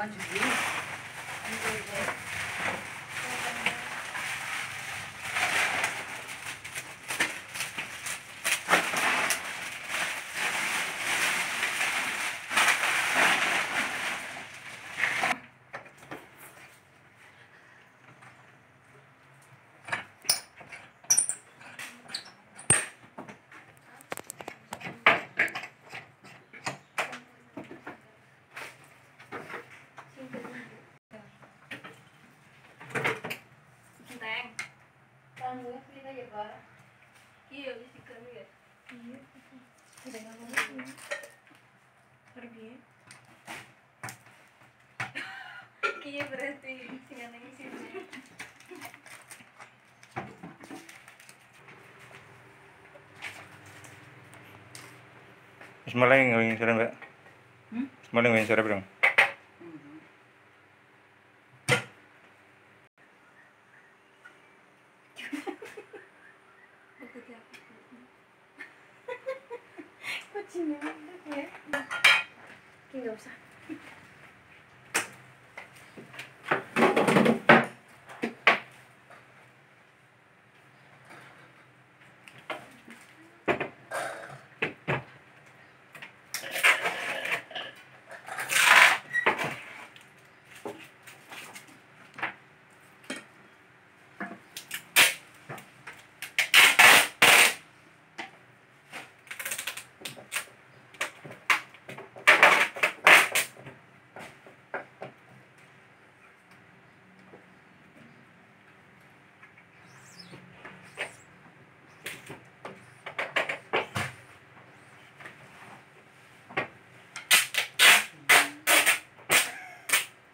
negócio de vinho. Iya berarti sing ana ing sini. Wis mulai ngawin sore, Mbak. Hmm? Mulai ngawin sore, aku. Kucingnya ya. Oke nggak usah.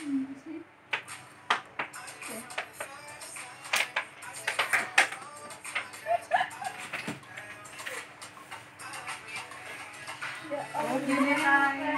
Oh, gini aja.